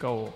Go.